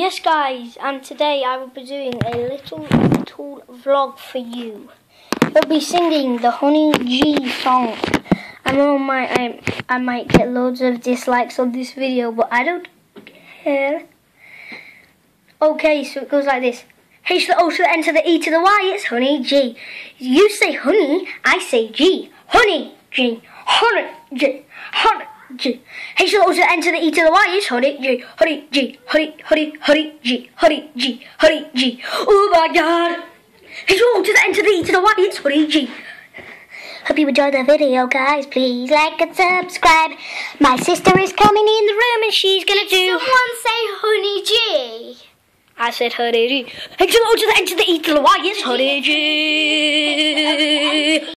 Yes guys, and today I will be doing a little little vlog for you. I'll be singing the Honey G song. I know my, I, um, I might get loads of dislikes on this video, but I don't care. Okay, so it goes like this. H to the O to the N to the E to the Y, it's Honey G. You say honey, I say G. Honey G. Honey G. Honey G. H to the O to the N to the E to the Y, it's Honey G. Honey G. Honey, honey, honey G. Honey G. Honey G. Oh my god. H to the O to the N to the E to the Y, it's Honey G. Hope you enjoyed the video, guys. Please like and subscribe. My sister is coming in the room and she's gonna do. Someone say Honey G. I said Honey G. to the O to the N to the E to the Y, it's Honey G.